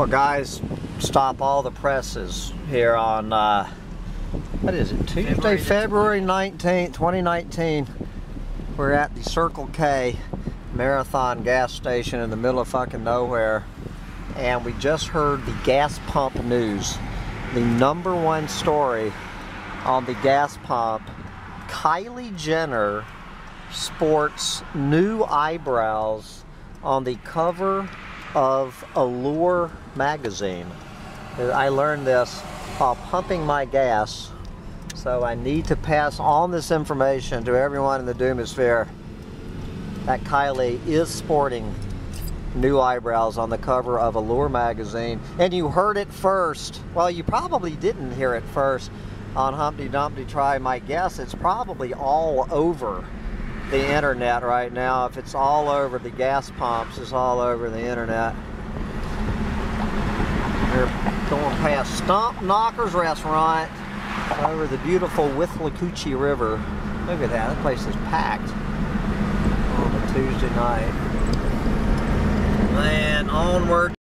Well, guys, stop all the presses here on, uh, what is it, Tuesday, February 19th, 2019. We're at the Circle K Marathon gas station in the middle of fucking nowhere. And we just heard the gas pump news. The number one story on the gas pump. Kylie Jenner sports new eyebrows on the cover of Allure magazine. I learned this while pumping my gas, so I need to pass on this information to everyone in the Doomosphere that Kylie is sporting new eyebrows on the cover of Allure magazine. And you heard it first. Well, you probably didn't hear it first on Humpty Dumpty Tribe. My guess it's probably all over the internet right now. If it's all over the gas pumps, it's all over the internet. We're going past Stump Knockers Restaurant over the beautiful Withlacoochee River. Look at that, that place is packed on a Tuesday night. Man, onward